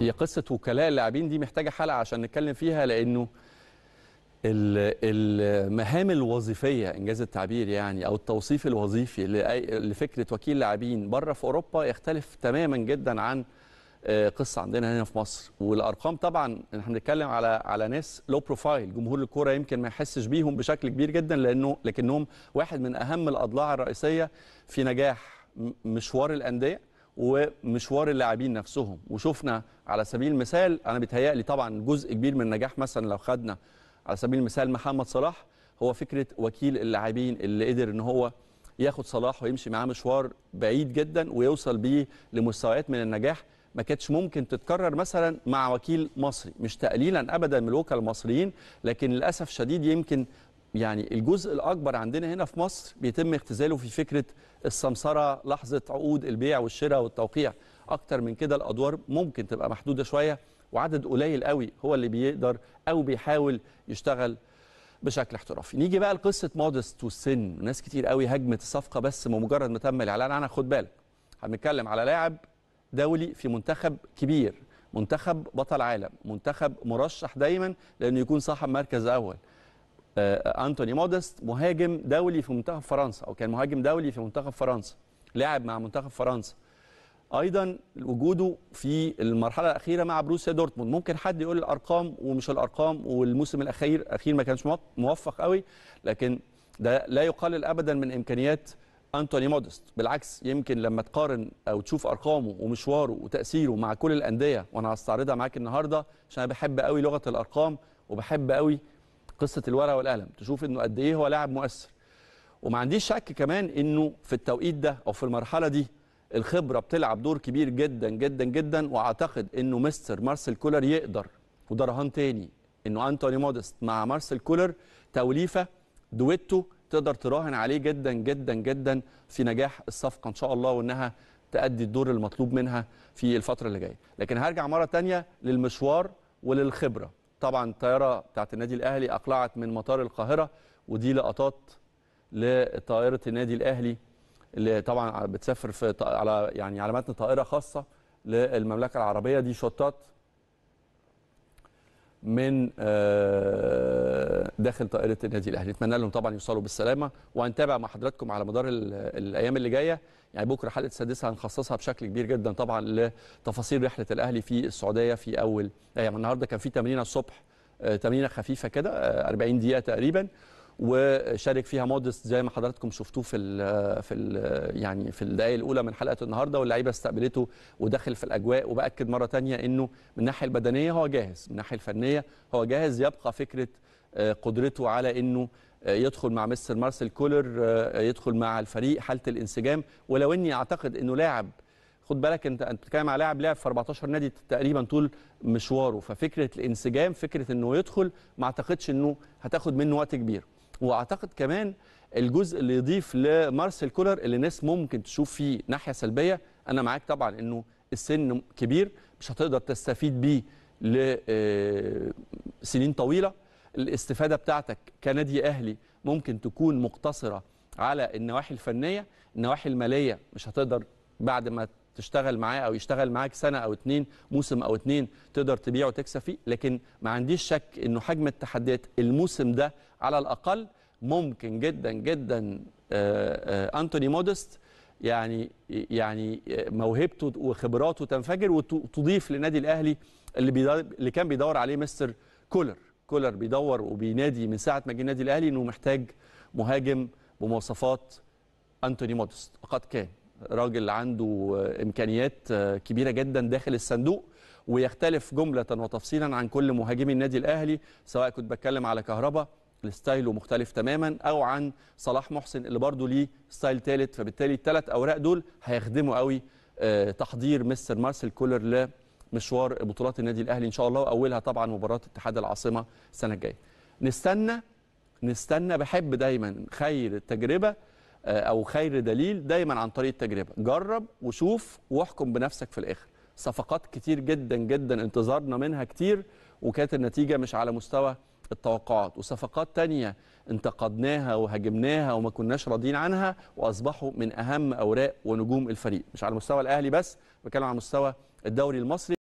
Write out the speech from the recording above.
هي قصة وكلاء اللاعبين دي محتاجة حلقة عشان نتكلم فيها لأنه ال- المهام الوظيفية إنجاز التعبير يعني أو التوصيف الوظيفي لفكرة وكيل لاعبين بره في أوروبا يختلف تماما جدا عن آه، قصة عندنا هنا في مصر. والأرقام طبعا إحنا بنتكلم على على ناس لو بروفايل جمهور الكورة يمكن ما يحسش بيهم بشكل كبير جدا لأنه لكنهم واحد من أهم الأضلاع الرئيسية في نجاح مشوار الأندية. ومشوار اللاعبين نفسهم. وشفنا على سبيل المثال أنا بيتهيألي طبعا جزء كبير من النجاح مثلا لو خدنا على سبيل المثال محمد صلاح هو فكرة وكيل اللاعبين اللي قدر إن هو ياخد صلاح ويمشي معاه مشوار بعيد جدا ويوصل بيه لمستويات من النجاح ما كانتش ممكن تتكرر مثلا مع وكيل مصري. مش تقليلا ابدا من الوكلاء المصريين لكن للأسف شديد يمكن يعني الجزء الأكبر عندنا هنا في مصر بيتم اختزاله في فكرة السمسرة لحظة عقود البيع والشراء والتوقيع. أكتر من كده الأدوار ممكن تبقى محدودة شوية وعدد قليل قوي هو اللي بيقدر أو بيحاول يشتغل بشكل احترافي. نيجي بقى لقصة مودست والسن. ناس كتير قوي هجمت الصفقة بس بمجرد ما تم الإعلان عنها. خد بالك هنتكلم على لاعب دولي في منتخب كبير منتخب بطل عالم منتخب مرشح دايما لأنه يكون صاحب مركز أول. آه، أنتوني مودست مهاجم دولي في منتخب فرنسا أو كان مهاجم دولي في منتخب فرنسا لاعب مع منتخب فرنسا. أيضا وجوده في المرحلة الأخيرة مع بروسيا دورتموند. ممكن حد يقول الأرقام ومش الأرقام والموسم الأخير اخير ما كانش موف- موفق قوي لكن ده لا يقلل ابدا من إمكانيات أنتوني مودست. بالعكس يمكن لما تقارن أو تشوف أرقامه ومشواره وتأثيره مع كل الأندية وأنا هستعرضها معاك النهارده عشان أنا بحب قوي لغة الأرقام وبحب قوي قصة الورقة والقلم تشوف إنه قد إيه هو لاعب مؤثر. وما عنديش شك كمان إنه في التوقيت ده أو في المرحلة دي الخبرة بتلعب دور كبير جدا جدا جدا. وأعتقد إنه مستر مارسيل كولر يقدر وده رهان تاني إنه أنتوني مودست مع مارسيل كولر توليفة دويتو تقدر تراهن عليه جدا جدا جدا في نجاح الصفقة إن شاء الله وإنها تأدي الدور المطلوب منها في الفترة اللي جاية. لكن هرجع مرة تانية للمشوار وللخبرة. طبعا الطياره بتاعت النادي الأهلي أقلعت من مطار القاهرة ودي لقطات لطائرة النادي الأهلي اللي طبعا بتسافر في على يعني على متن طائرة خاصة للمملكة العربية. دي شوتات من آه، داخل طائرة النادي الأهلي. نتمنى لهم طبعا يوصلوا بالسلامة. وهنتابع مع حضراتكم على مدار ال- الأيام اللي جاية. يعني بكرة حلقة السادسه هنخصصها بشكل كبير جدا طبعا لتفاصيل رحلة الأهلي في السعودية في أول يعني النهارده كان في تمرينة الصبح آه، تمرينة خفيفة كده آه، 40 دقيقة تقريبا. وشارك فيها مودست زي ما حضراتكم شفتوه في ال في ال يعني في الدقائق الأولى من حلقة النهارده واللعيبة استقبلته ودخل في الأجواء. وبأكد مرة تانية إنه من الناحية البدنية هو جاهز من الناحية الفنية هو جاهز. يبقى فكرة آه، قدرته على إنه آه، يدخل مع مستر مارسيل كولر آه، يدخل مع الفريق حالة الانسجام. ولو إني أعتقد إنه لاعب خد بالك أنت أنت بتتكلم على لاعب لعب في 14 نادي تقريبا طول مشواره. ففكرة الانسجام فكرة إنه يدخل ما أعتقدش إنه هتاخد منه وقت كبير. واعتقد كمان الجزء اللي يضيف لمارسيل كولر اللي الناس ممكن تشوف فيه ناحية سلبية أنا معاك طبعا إنه السن كبير مش هتقدر تستفيد بيه لسنين طويلة. الاستفادة بتاعتك كنادي أهلي ممكن تكون مقتصرة على النواحي الفنية النواحي المالية مش هتقدر بعد ما تشتغل معاه أو يشتغل معاك سنة أو اتنين موسم أو اتنين تقدر تبيعه وتكسب فيه. لكن ما عنديش شك إنه حجم التحديات الموسم ده على الأقل ممكن جدا جدا آه، آه، أنتوني مودست يعني يعني موهبته وخبراته تنفجر وتضيف للنادي الأهلي اللي اللي كان بيدور عليه مستر كولر. كولر بيدور وبينادي من ساعة ما جه النادي الأهلي إنه محتاج مهاجم بمواصفات أنتوني مودست. وقد كان. راجل عنده إمكانيات كبيرة جدا داخل الصندوق ويختلف جملة وتفصيلا عن كل مهاجمي النادي الأهلي سواء كنت بتكلم على كهربا ال style مختلف تماما أو عن صلاح محسن اللي برضه ليه style ثالث فبالتالي الثلاث أوراق دول هيخدموا قوي آه، تحضير مستر مارسيل كولر لمشوار بطولات النادي الأهلي إن شاء الله وأولها طبعا مباراة اتحاد العاصمة السنة الجاية. نستنى نستنى بحب دايما خير التجربة أو خير دليل دايما عن طريق التجربة. جرب وشوف واحكم بنفسك في الآخر. صفقات كتير جدا جدا انتظارنا منها كتير وكانت النتيجة مش على مستوى التوقعات. وصفقات تانية انتقدناها وهاجمناها وما كناش راضيين عنها وأصبحوا من أهم أوراق ونجوم الفريق. مش على مستوى الأهلي بس بتكلم على مستوى الدوري المصري.